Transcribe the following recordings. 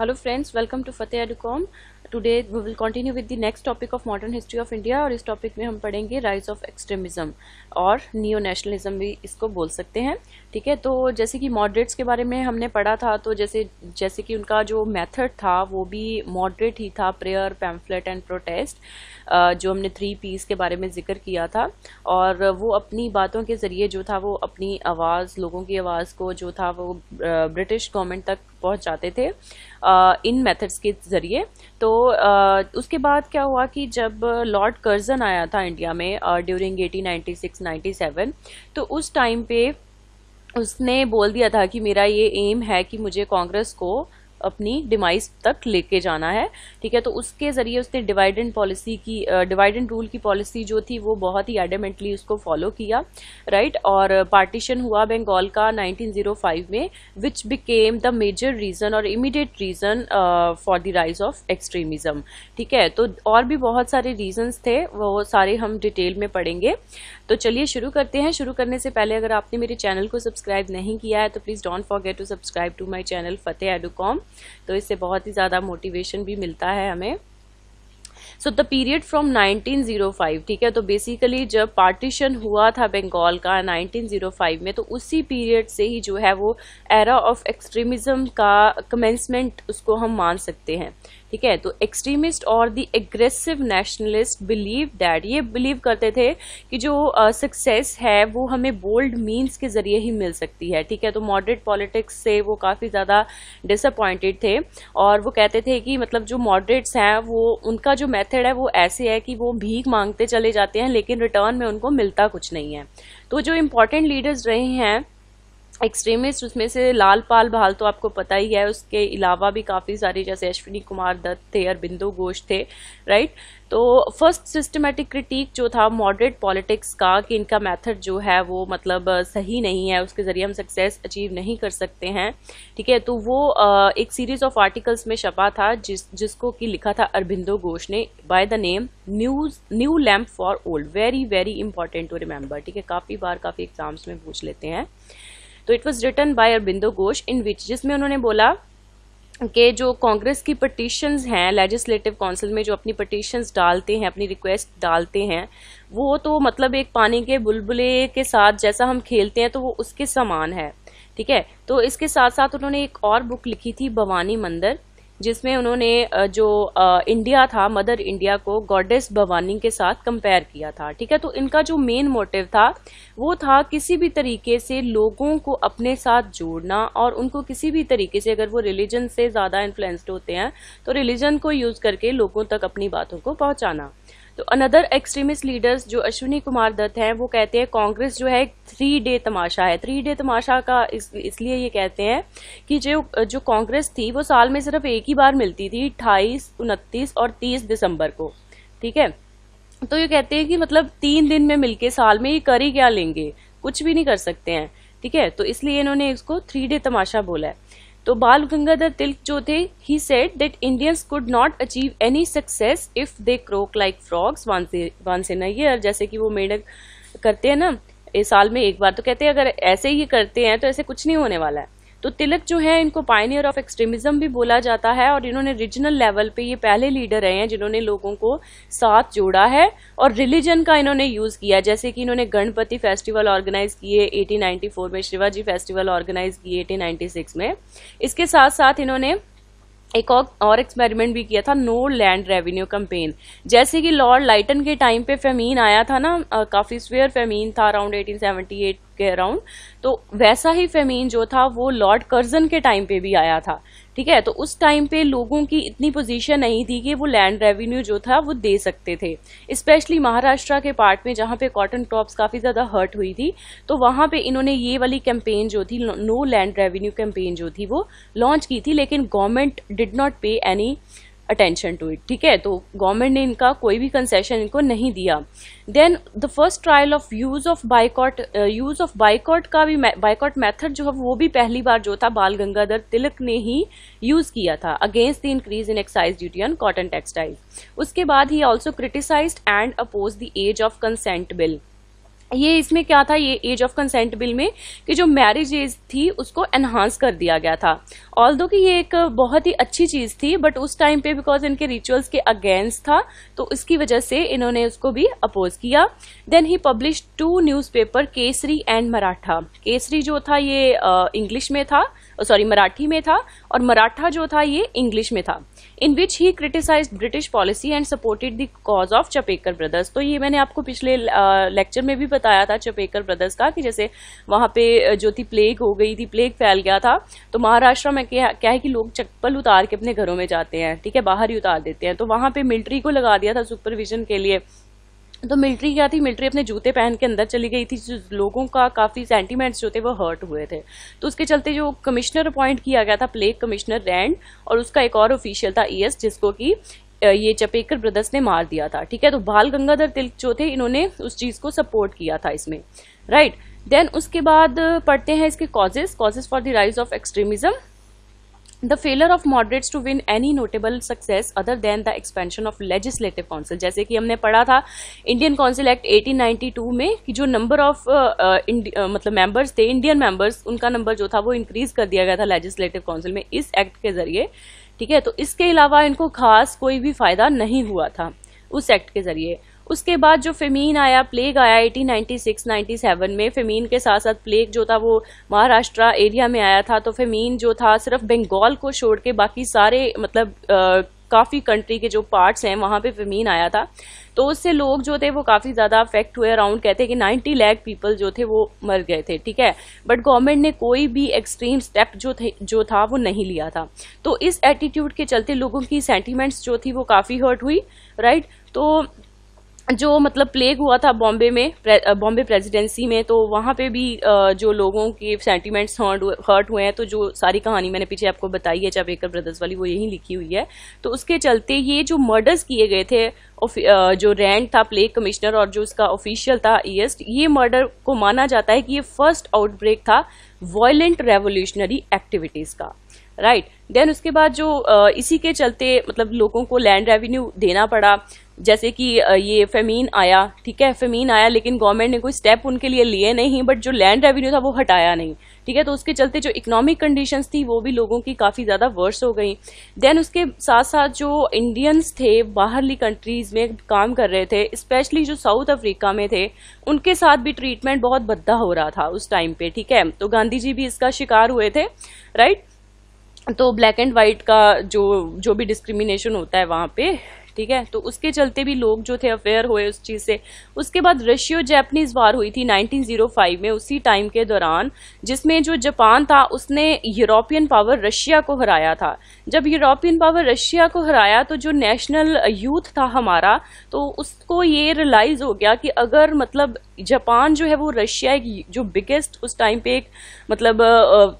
Hello friends welcome to Fateh Educom today we will continue with the next topic of modern history of India और इस topic में हम पढ़ेंगे rise of extremism और neo nationalism भी इसको बोल सकते हैं। ठीक है? तो जैसे कि मॉडरेट्स के बारे में हमने पढ़ा था तो जैसे जैसे कि उनका जो मेथड था, वो भी मॉडरेट ही था प्रेयर पैम्फलेट एंड प्रोटेस्ट जो हमने थ्री पीस के बारे में ज़िक्र किया था। और वो अपनी बातों के ज़रिए जो था, वो अपनी आवाज़, लोगों की आवाज़ को जो था, वो ब्रिटिश गवर्नमेंट तक पहुंचाते थे इन मेथड्स के ज़रिए। तो उसके बाद क्या हुआ कि जब लॉर्ड कर्जन आया था इंडिया में ड्यूरिंग 1896-97 तो उस टाइम पे उसने बोल दिया था कि मेरा ये एम है कि मुझे कांग्रेस को अपनी डिमाइस तक लेके जाना है, ठीक है? तो उसके ज़रिए उसने डिवाइड एंड पॉलिसी की डिवाइड एंड रूल की पॉलिसी जो थी, वो बहुत ही एडमेंटली उसको फॉलो किया राइट और पार्टीशन हुआ बंगाल का 1905 में which became the major reason और immediate reason for the rise of extremism ठीक है? तो और भी बहुत सारे रीजंस थे, वो सारे हम डिटेल में पढ़ेंगे। तो चलिए शुरू करते हैं। शुरू करने से पहले अगर आपने मेरे चैनल को सब्सक्राइब नहीं किया है तो please don't forget to subscribe to my channel Fateh Educom तो इससे बहुत ही ज़्यादा मोटिवेशन भी मिलता है हमें। सो द पीरियड फ्रॉम 1905 ठीक है? तो बेसिकली जब पार्टीशन हुआ था बंगाल का 1905 में तो उसी पीरियड से ही जो है वो एरा ऑफ़ एक्सट्रीमिज्म का कमेंसमेंट उसको हम मान सकते हैं। ठीक है? तो एक्सट्रीमिस्ट और the aggressive nationalist believe that ये बिलीव करते थे कि जो सक्सेस uh, है वो हमें बोल्ड मीन्स के ज़रिए ही मिल सकती है ठीक है? तो मॉडरेट पॉलिटिक्स से वो काफ़ी ज़्यादा डिसअपॉइंटेड थे और वो कहते थे कि मतलब जो मॉडरेट्स हैं वो उनका जो मेथड है वो ऐसे है कि वो भीख मांगते चले जाते हैं लेकिन रिटर्न में उनको मिलता कुछ नहीं है। तो जो इम्पोर्टेंट लीडर्स रहे हैं एक्सट्रीमिस्ट उसमें से लाल पाल बहाल तो आपको पता ही है, उसके अलावा भी काफ़ी सारे जैसे अश्विनी कुमार दत्त थे अरबिंदो घोष थे राइट तो फ़र्स्ट सिस्टमेटिक क्रिटिक जो था मॉडरेट पॉलिटिक्स का, कि इनका मेथड जो है वो मतलब सही नहीं है, उसके ज़रिए हम सक्सेस अचीव नहीं कर सकते हैं, ठीक है? तो वो एक सीरीज़ ऑफ़ आर्टिकल्स में छपा था, जिस, जिसको कि लिखा था अरबिंदो घोष ने by the name news new lamp for old very very important to remember ठीक है? काफ़ी बार काफ़ी एग्ज़ाम्स में पूछ लेते हैं। तो it was return by Aurobindo Ghosh in which जिसमें उन्होंने बोला कि जो कांग्रेस की पटिशन्स हैं लेजिस्लेटिव काउंसिल में जो अपनी पटिशन्स डालते हैं, अपनी रिक्वेस्ट डालते हैं, वो तो मतलब एक पानी के बुलबुले के साथ जैसा हम खेलते हैं तो वो उसके समान है। ठीक है? तो इसके साथ साथ उन्होंने एक और बुक लिखी थी, भवानी मंदिर। जिसमें उन्होंने जो इंडिया था, मदर इंडिया को गॉडेस भवानी के साथ कंपेयर किया था, ठीक है? तो इनका जो मेन मोटिव था, वो था किसी भी तरीके से लोगों को अपने साथ जोड़ना और उनको किसी भी तरीके से अगर वो रिलीजन से ज़्यादा इन्फ्लुएंस्ड होते हैं तो रिलीजन को यूज़ करके लोगों तक अपनी बातों को पहुंचाना। तो अनदर एक्सट्रीमिस्ट लीडर्स जो अश्विनी कुमार दत्त हैं वो कहते हैं कांग्रेस जो है थ्री डे तमाशा है। थ्री डे तमाशा का इस, इसलिए ये कहते हैं कि जो जो कांग्रेस थी वो साल में सिर्फ़ एक ही बार मिलती थी अट्ठाईस उनतीस और तीस दिसंबर को। ठीक है? तो ये कहते हैं कि मतलब तीन दिन में मिलके साल में ये कर ही क्या लेंगे? कुछ भी नहीं कर सकते हैं। ठीक है? तो इसलिए इन्होंने इसको थ्री डे तमाशा बोला है। तो बाल गंगाधर तिलक जो थे he said that Indians could not achieve any success if they croak like frogs once in year जैसे कि वो मेढक करते हैं ना इस साल में एक बार तो कहते हैं, अगर ऐसे ही करते हैं तो ऐसे कुछ नहीं होने वाला है। तो तिलक जो है, इनको पाइनियर ऑफ़ एक्सट्रीमिज्म भी बोला जाता है और इन्होंने रीजनल लेवल पे ये पहले लीडर रहे हैं, जिन्होंने लोगों को साथ जोड़ा है और रिलीजन का इन्होंने यूज़ किया। जैसे कि इन्होंने गणपति फेस्टिवल ऑर्गेनाइज किए 1894 में, शिवाजी फेस्टिवल ऑर्गेनाइज किए 1896 में। इसके साथ साथ इन्होंने एक और एक्सपेरिमेंट भी किया था नो लैंड रेवेन्यू कंपेन जैसे कि लॉर्ड लाइटन के टाइम पे फेमीन आया था ना काफ़ी स्वेयर फेमीन था अराउंड 1878 के अराउंड तो वैसा ही फेमीन जो था, वो लॉर्ड कर्जन के टाइम पे भी आया था। ठीक है? तो उस टाइम पे लोगों की इतनी पोजीशन नहीं थी कि वो लैंड रेवेन्यू जो था वो दे सकते थे। स्पेशली महाराष्ट्र के पार्ट में जहाँ पे कॉटन क्रॉप्स काफ़ी ज़्यादा हर्ट हुई थी तो वहाँ पे इन्होंने ये वाली कैंपेन जो थी नो लैंड रेवेन्यू कैंपेन जो थी वो लॉन्च की थी, लेकिन government did not pay any attention to it ठीक है? तो गवर्नमेंट ने इनका कोई भी कंसेशन इनको नहीं दिया। Then the first trial of use of boycott use of boycott का भी बाइकॉट मेथड जो है, वो भी पहली बार जो था, बाल गंगाधर तिलक ने ही यूज़ किया था against the increase in excise duty on cotton textile उसके बाद ही also criticise and oppose the age of consent bill ये इसमें क्या था, ये एज ऑफ़ कंसेंट बिल में कि जो मैरिज एज थी, उसको एनहांस कर दिया गया था। ऑल दो कि ये एक बहुत ही अच्छी चीज़ थी बट उस टाइम पे बिकॉज़ इनके रिचुअल्स के अगेंस्ट था तो उसकी वजह से इन्होंने उसको भी अपोज किया। Then he publish two newspaper Kesari and Maratha. Kesari जो था, ये इंग्लिश में था सॉरी मराठी में था और मराठा जो था ये इंग्लिश में था in which he criticise British policy and supported the cause of Chapekar brothers तो ये मैंने आपको पिछले लेक्चर में भी बताया था चपेकर ब्रदर्स का कि जैसे वहाँ पे जो थी प्लेग हो गई थी प्लेग फैल गया था तो महाराष्ट्र में क्या, क्या है कि लोग चप्पल उतार के अपने घरों में जाते हैं ठीक है बाहर ही उतार देते हैं। तो वहाँ पे मिलिट्री को लगा दिया था सुपरविजन के लिए तो मिलिट्री क्या थी? मिलिट्री अपने जूते पहन के अंदर चली गई थी, जो लोगों का काफ़ी सेंटीमेंट्स जो थे वो हर्ट हुए थे। तो उसके चलते जो कमिश्नर अपॉइंट किया गया था प्लेग कमिश्नर रैंड और उसका एक और ऑफिशियल था ईएस e जिसको कि ये चपेकर ब्रदर्स ने मार दिया था, ठीक है? तो बाल गंगाधर तिलक जो थे, इन्होंने उस चीज़ को सपोर्ट किया था इसमें राइट देन उसके बाद पढ़ते हैं इसके causes causes for the rise of extremism the failure of moderates to win any notable success other than the expansion of legislative council जैसे कि हमने पढ़ा था इंडियन काउंसिल एक्ट 1892 में कि जो नंबर ऑफ़ uh, uh, मतलब मेंबर्स थे इंडियन मेंबर्स उनका नंबर जो था वो इंक्रीज कर दिया गया था लेजिस्लेटिव काउंसिल में इस एक्ट के ज़रिए ठीक है? तो इसके अलावा इनको खास कोई भी फ़ायदा नहीं हुआ था उस एक्ट के ज़रिए। उसके बाद जो फेमीन आया प्लेग आया 1896-97 में फेमीन के साथ साथ प्लेग जो था वो महाराष्ट्र एरिया में आया था तो फेमीन जो था सिर्फ़ बंगाल को छोड़ के बाकी सारे मतलब आ, काफ़ी कंट्री के जो पार्ट्स हैं वहाँ पे फेमीन आया था। तो उससे लोग जो थे वो काफ़ी ज़्यादा अफेक्ट हुए अराउंड कहते हैं कि 90 लाख पीपल जो थे वो मर गए थे ठीक है? बट गवर्नमेंट ने कोई भी एक्सट्रीम स्टेप जो थे जो था वो नहीं लिया था। तो इस एटीट्यूड के चलते लोगों की सेंटीमेंट्स जो थी वो काफ़ी हर्ट हुई राइट तो जो मतलब प्लेग हुआ था बॉम्बे में प्रे, बॉम्बे प्रेसिडेंसी में तो वहाँ पे भी जो लोगों के सेंटीमेंट्स हर्ट हुए हैं तो जो सारी कहानी मैंने पीछे आपको बताई है चाबेकर ब्रदर्स वाली वो यही लिखी हुई है। तो उसके चलते ये जो मर्डर्स किए गए थे जो रैंड था प्लेग कमिश्नर और जो उसका ऑफिशियल था ईएस्ट ये मर्डर को माना जाता है कि ये फ़र्स्ट आउटब्रेक था वॉयलेंट रेवोल्यूशनरी एक्टिविटीज़ का। Right right. देन उसके बाद जो इसी के चलते मतलब लोगों को लैंड रेवेन्यू देना पड़ा। जैसे कि ये फेमीन आया, ठीक है? फेमीन आया, लेकिन गवर्नमेंट ने कोई स्टेप उनके लिए लिए नहीं बट जो लैंड रेवेन्यू था वो हटाया नहीं, ठीक है? तो उसके चलते जो इकोनॉमिक कंडीशंस थी, वो भी लोगों की काफ़ी ज़्यादा वर्स हो गई। देन उसके साथ साथ जो इंडियंस थे, बाहरली कंट्रीज़ में काम कर रहे थे स्पेशली जो साउथ अफ्रीका में थे, उनके साथ भी ट्रीटमेंट बहुत बद्दा हो रहा था उस टाइम पे, ठीक है? तो गांधी जी भी इसका शिकार हुए थे राइट तो ब्लैक एंड वाइट का जो जो भी डिस्क्रिमिनेशन होता है वहाँ पे ठीक है? तो उसके चलते भी लोग जो थे अफेयर हुए उस चीज़ से। उसके बाद रशियो जैपनीज वार हुई थी 1905 में, उसी टाइम के दौरान, जिसमें जो जापान था, उसने यूरोपियन पावर रशिया को हराया था। जब यूरोपियन पावर रशिया को हराया तो जो नेशनल यूथ था हमारा तो उसको ये रियलाइज़ हो गया कि अगर मतलब जापान जो है, वो रशिया एक जो बिगेस्ट उस टाइम पे एक मतलब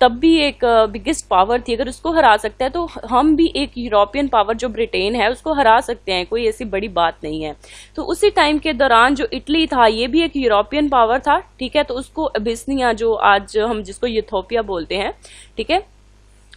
तब भी एक बिगेस्ट पावर थी। अगर उसको हरा सकता है तो हम भी एक यूरोपियन पावर जो ब्रिटेन है, उसको हरा सकते हैं, कोई ऐसी बड़ी बात नहीं है। तो उसी टाइम के दौरान जो इटली था, ये भी एक यूरोपियन पावर था, ठीक है? तो उसको अबिस्निया जो आज हम जिसको यूथोपिया बोलते हैं, ठीक है?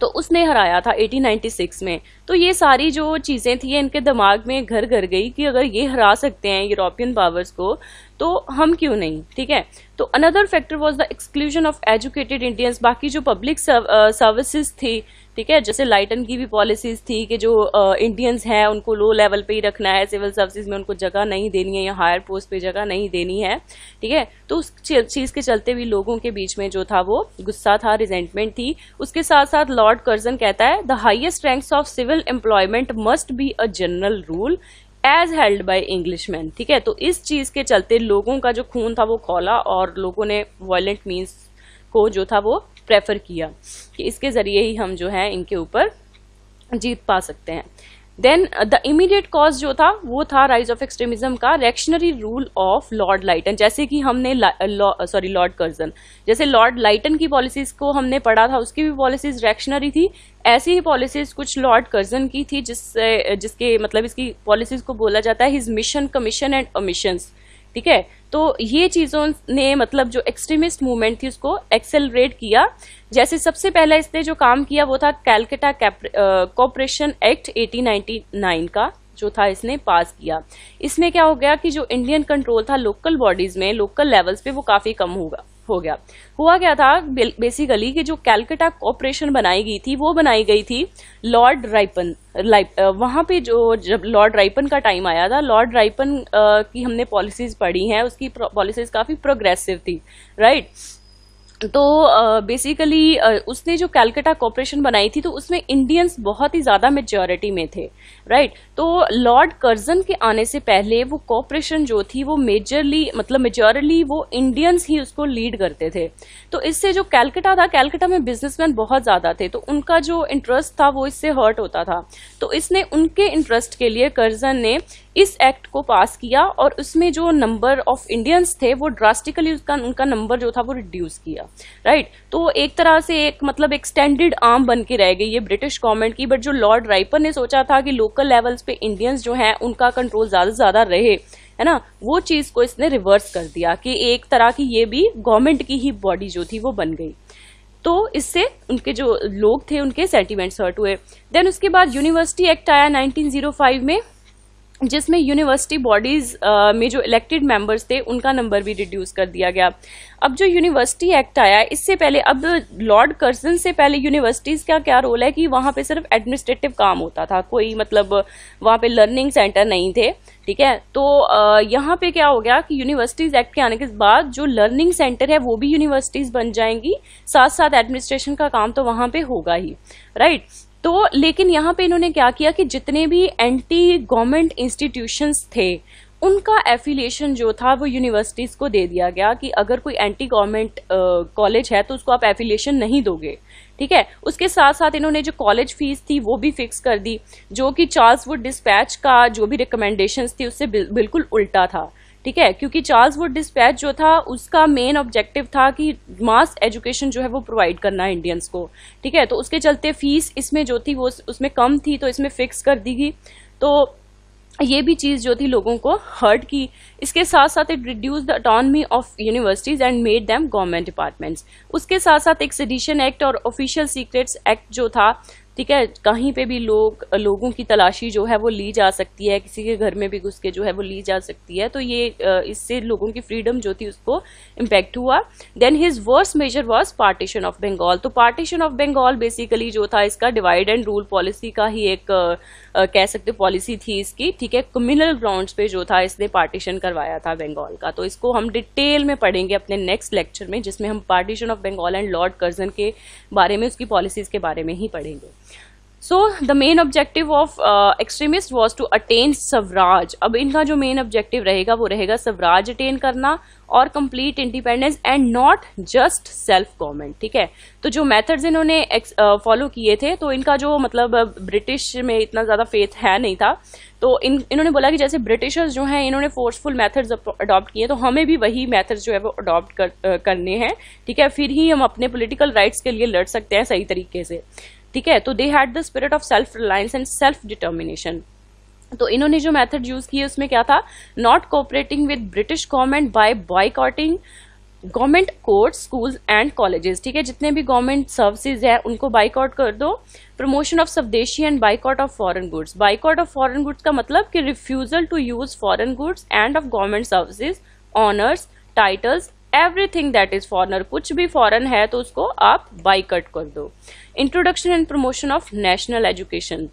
तो उसने हराया था 1896 में। तो ये सारी जो चीज़ें थी इनके दिमाग में घर घर गई कि अगर ये हरा सकते हैं यूरोपियन पावर्स को तो हम क्यों नहीं? ठीक है? तो another factor was the exclusion of educated Indians बाकी जो पब्लिक सर्विसेज़ थी, ठीक है? जैसे लाइटन की भी पॉलिसीज़ थी कि जो इंडियंस हैं, उनको लो लेवल पे ही रखना है सिविल सर्विसेज़ में उनको जगह नहीं देनी है या हायर पोस्ट पे जगह नहीं देनी है, ठीक है? तो उस चीज़ के चलते भी लोगों के बीच में जो था वो गुस्सा था रिजेंटमेंट थी। उसके साथ साथ लॉर्ड कर्जन कहता है the highest ranks of civil employment must be a general rule as held by Englishman ठीक है? तो इस चीज़ के चलते लोगों का जो खून था वो खोला और लोगों ने वायलेंट मीन्स को जो था वो प्रेफर किया कि इसके ज़रिए ही हम जो है इनके ऊपर जीत पा सकते हैं। देन द इमीडिएट कॉज जो था, वो था राइज ऑफ़ एक्सट्रीमिज्म का reactionary rule of Lord Lytton जैसे कि हमने सॉरी लॉर्ड कर्जन जैसे लॉर्ड लाइटन की पॉलिसीज़ को हमने पढ़ा था, उसकी भी पॉलिसीज़ रेक्शनरी थी. ऐसी ही पॉलिसीज़ कुछ लॉर्ड कर्जन की थी जिससे, जिसके मतलब इसकी पॉलिसीज़ को बोला जाता है his mission commission and omissions ठीक है? तो ये चीज़ों ने मतलब जो एक्सट्रीमिस्ट मूवमेंट थी, उसको एक्सेलरेट किया। जैसे सबसे पहला इसने जो काम किया, वो था कैलकटा कॉपरेशन एक्ट 1899 का, जो था इसने पास किया। इसमें क्या हो गया कि जो इंडियन कंट्रोल था लोकल बॉडीज में लोकल लेवल्स पे वो काफ़ी कम होगा। हो गया। हुआ क्या था? बेसिकली कि जो कैलकटा कॉपरेशन बनाई गई थी, वो बनाई गई थी लॉर्ड राइपन वहाँ पे जो जब लॉर्ड राइपन का टाइम आया था लॉर्ड राइपन की हमने पॉलिसीज़ पढ़ी हैं, उसकी पॉलिसीज़ काफ़ी प्रोग्रेसिव थी राइट तो बेसिकली uh, uh, उसने जो कैलकटा कॉपरेशन बनाई थी तो उसमें इंडियंस बहुत ही ज़्यादा मेजोरिटी में थे राइट right? तो लॉर्ड कर्जन के आने से पहले वो कॉपरेशन जो थी वो मेजरली मतलब मेजोरली वो इंडियंस ही उसको लीड करते थे। तो इससे जो कैलकटा था कैलकटा में बिजनेसमैन बहुत ज़्यादा थे तो उनका जो इंटरेस्ट था वो इससे हर्ट होता था। तो इसने उनके इंटरेस्ट के लिए कर्जन ने इस एक्ट को पास किया और उसमें जो नंबर ऑफ़ इंडियंस थे वो ड्रास्टिकली उसका उनका नंबर जो था वो रिड्यूस किया। राइट तो एक तरह से एक मतलब एक्सटेंडेड आर्म बन के रह गई ये ब्रिटिश गवर्नमेंट की बट जो लॉर्ड राइपर ने सोचा था कि लोकल लेवल्स पे इंडियंस जो हैं, उनका कंट्रोल ज़्यादा से ज़्यादा रहे, है ना? वो चीज़ को इसने रिवर्स कर दिया कि एक तरह की ये भी गवर्नमेंट की ही बॉडी जो थी वो बन गई। तो इससे उनके जो लोग थे, उनके सेंटिमेंट्स हर्ट हुए। देन उसके बाद यूनिवर्सिटी एक्ट आया 1905 में। जिसमें यूनिवर्सिटी बॉडीज में जो इलेक्टेड मेंबर्स थे, उनका नंबर भी रिड्यूस कर दिया गया। अब जो यूनिवर्सिटी एक्ट आया इससे पहले, अब लॉर्ड कर्जन से पहले यूनिवर्सिटीज का क्या रोल है कि वहाँ पे सिर्फ़ एडमिनिस्ट्रेटिव काम होता था, कोई मतलब वहाँ पे लर्निंग सेंटर नहीं थे, ठीक है? तो यहाँ पे क्या हो गया कि यूनिवर्सिटीज एक्ट के आने के बाद जो लर्निंग सेंटर है, वो भी यूनिवर्सिटीज बन जाएँगी साथ साथ एडमिनिस्ट्रेशन का काम तो वहाँ पर होगा ही राइट तो लेकिन यहाँ पे इन्होंने क्या किया कि जितने भी एंटी गवर्नमेंट इंस्टीट्यूशंस थे, उनका एफिलिएशन जो था, वो यूनिवर्सिटीज को दे दिया गया कि अगर कोई एंटी गवर्नमेंट कॉलेज है तो उसको आप एफिलिएशन नहीं दोगे। ठीक है? उसके साथ साथ इन्होंने जो कॉलेज फ़ीस थी, वो भी फिक्स कर दी, जो कि चार्ल्स वुड डिस्पैच का जो भी रिकमेंडेशंस थी, उससे बिल्कुल उल्टा था। ठीक है? क्योंकि चार्ल्स वुड डिस्पैच जो था, उसका मेन ऑब्जेक्टिव था कि मास एजुकेशन जो है वो प्रोवाइड करना इंडियंस को। ठीक है? तो उसके चलते फ़ीस इसमें जो थी वो उसमें कम थी तो इसमें फिक्स कर दी गई। तो ये भी चीज़ जो थी लोगों को हर्ट की। इसके साथ साथ it reduce the autonomy of universities and made them government departments उसके साथ साथ एक सेडिशन एक्ट और ऑफिशियल सीक्रेट्स एक्ट जो था ठीक है, कहीं पे भी लोग, लोगों की तलाशी जो है वो ली जा सकती है, किसी के घर में भी घुस के जो है वो ली जा सकती है तो ये इससे लोगों की फ्रीडम जो थी उसको इम्पेक्ट हुआ। Then his worst measure was partition of Bengal तो पार्टीशन ऑफ़ बंगाल बेसिकली जो था इसका डिवाइड एंड रूल पॉलिसी का ही एक कह सकते पॉलिसी थी इसकी। ठीक है कम्युनल ग्राउंड्स पे जो था इसने पार्टीशन करवाया था बंगाल का। तो इसको हम डिटेल में पढ़ेंगे अपने नेक्स्ट लेक्चर में, जिसमें हम partition of Bengal and Lord Curzon के बारे में, उसकी पॉलिसीज़ के बारे में ही पढ़ेंगे। So the main objective of extremist was to attain swaraj अब इनका जो मेन ऑब्जेक्टिव रहेगा वो रहेगा स्वराज अटेन करना और complete independence and not just self government ठीक है? तो जो मेथड्स इन्होंने फॉलो uh, किए थे तो इनका जो मतलब ब्रिटिश uh, में इतना ज़्यादा फेथ है नहीं था। तो इन इन्होंने बोला कि जैसे ब्रिटिशर्स जो हैं इन्होंने फोर्सफुल मेथड्स अडॉप्ट किए तो हमें भी वही मेथड्स जो है वो अडॉप्ट कर, uh, करने हैं ठीक है? फिर ही हम अपने पोलिटिकल राइट्स के लिए लड़ सकते हैं सही तरीके से। ठीक है? तो they had the spirit of self reliance and self determination तो इन्होंने जो मेथड यूज़ किए उसमें क्या था? Not cooperating with British government by boycotting government court school and colleges ठीक है? जितने भी गवर्नमेंट सर्विसेज़ है, उनको बाइकआउट कर दो। Promotion of swadeshi and boycott of foreign goods boycott of foreign goods का मतलब कि refusal to use foreign goods and of government services honours titles everything that is foreigner कुछ भी फॉरन है तो उसको आप बाइकट कर दो। Introduction and promotion of national education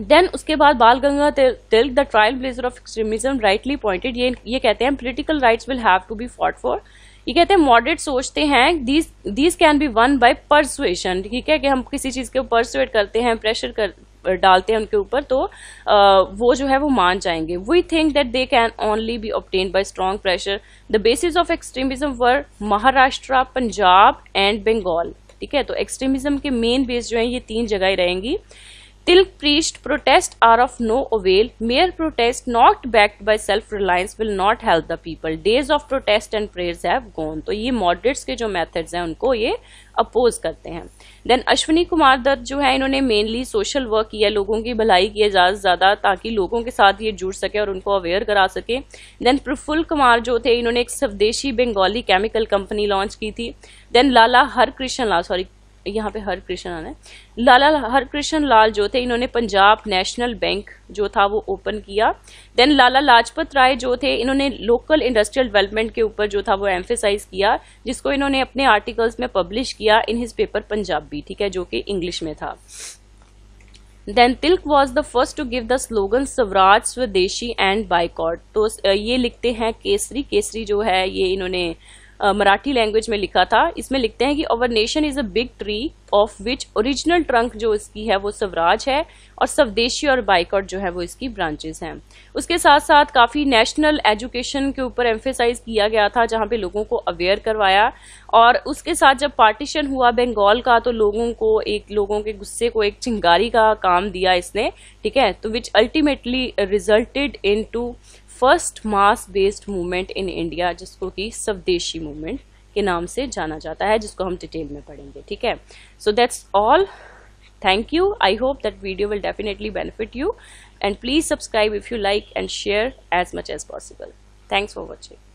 then उसके बाद Bal Ganga Tilak the trailblazer of extremism rightly pointed ये ये कहते हैं political rights will have to be fought for ये कहते हैं मॉडरेट सोचते हैं these these can be won by persuasion ठीक है कि हम किसी चीज़ के परसुएट करते हैं प्रेशर कर डालते हैं उनके ऊपर तो आ, वो जो है वो मान जाएँगे we think that they can only be obtain by strong pressure the basis of extremism were Maharashtra Punjab and Bengal ठीक है? तो एक्सट्रीमिज्म के मेन बेस जो है ये तीन जगह रहेंगी। Till priest protest are of no avail. Mere protest not backed by self-reliance will not help the people. Days of protest and prayers have gone. तो ये moderates के जो methods हैं, उनको ये अपोज करते हैं देन अश्विनी कुमार दत्त जो है, इन्होंने मेनली सोशल वर्क किया, लोगों की भलाई की है ज़्यादा से ज़्यादा ताकि लोगों के साथ ये जुड़ सके और उनको अवेयर करा सके देन प्रफुल्ल कुमार जो थे, इन्होंने एक स्वदेशी बंगाली केमिकल कंपनी लॉन्च की थी देन लाला हर कृष्ण लाल सॉरी यहाँ पे हर कृष्ण आना है लाला हर कृष्ण लाल जो थे, इन्होंने पंजाब नेशनल बैंक जो था, वो ओपन किया। देन लाला लाजपत राय जो थे, इन्होंने लोकल इंडस्ट्रियल डेवलपमेंट के ऊपर जो था, वो एम्फेसाइज किया, जिसको इन्होंने अपने आर्टिकल्स में पब्लिश किया इन हिज पेपर पंजाबी, ठीक है, जो कि इंग्लिश में था। Then Tilak was the first to give the slogan swaraj swadeshi and boycott तो ये लिखते हैं केसरी। केसरी जो है, ये इन्होंने मराठी लैंग्वेज में लिखा था। इसमें लिखते हैं कि our nation is a big tree of which original trunk जो इसकी है, वो स्वराज है और स्वदेशी और बाइकआउट जो है, वो इसकी ब्रांचेस हैं। उसके साथ साथ काफ़ी नेशनल एजुकेशन के ऊपर एम्फेसाइज किया गया था, जहाँ पे लोगों को अवेयर करवाया और उसके साथ जब पार्टीशन हुआ बंगाल का तो लोगों को एक, लोगों के गुस्से को एक चिंगारी का काम दिया इसने, ठीक है? तो which ultimately resulted into first mass based movement in India, जिसको कि स्वदेशी मूवमेंट के नाम से जाना जाता है, जिसको हम डिटेल में पढ़ेंगे, ठीक है? So that's all thank you I hope that video will definitely benefit you and please subscribe if you like and share as much as possible thanks for watching